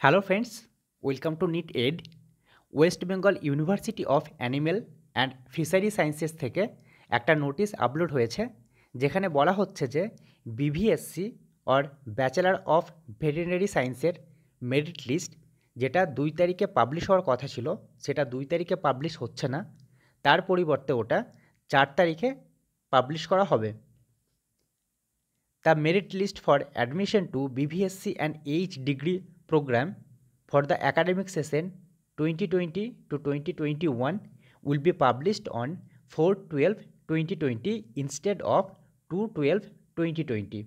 Hello friends welcome to নিট add West Bengal University of Animal and Fishery Sciences থেকে একটা notice upload হয়েছে, যেখানে বলা হচ্ছে যে BVSc or bachelor of veterinary সায়েন্সের মেরিট লিস্ট যেটা দুই তারিখে পাবলিশ হওয়ার কথা ছিল, সেটা দুই তারিখে পাবলিশ হচ্ছে না। তার পরিবর্তে ওটা চার তারিখে পাবলিশ করা হবে। The merit list for admission to BVSc and H degree program for the academic session 2020 to 2021 will be published on 4 12 2020 instead of 2 12 2020